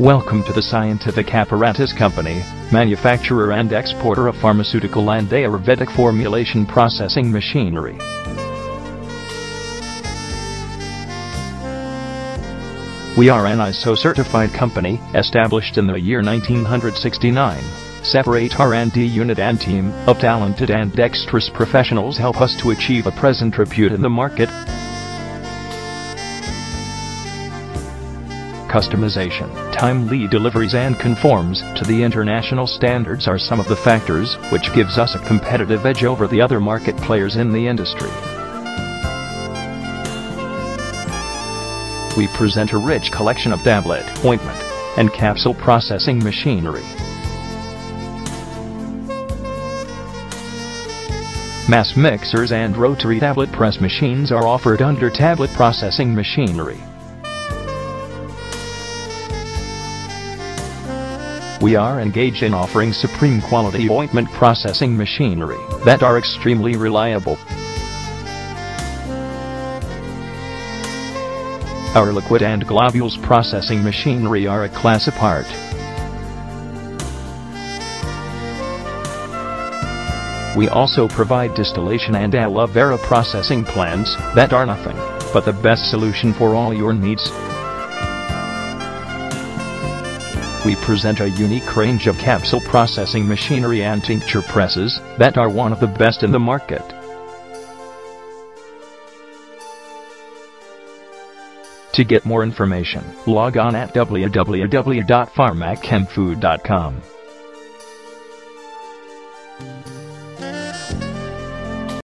Welcome to the Scientific Apparatus Company, manufacturer and exporter of pharmaceutical and Ayurvedic formulation processing machinery. We are an ISO certified company, established in the year 1969. Separate R&D unit and team of talented and dexterous professionals help us to achieve a present repute in the market. Customization, timely deliveries and conforms to the international standards are some of the factors which gives us a competitive edge over the other market players in the industry. We present a rich collection of tablet, ointment, and capsule processing machinery. Mass mixers and rotary tablet press machines are offered under tablet processing machinery. We are engaged in offering supreme quality ointment processing machinery that are extremely reliable. Our liquid and globules processing machinery are a class apart. We also provide distillation and aloe vera processing plants that are nothing but the best solution for all your needs we present a unique range of capsule processing machinery and tincture presses that are one of the best in the market. To get more information, log on at www.pharmachemfood.com.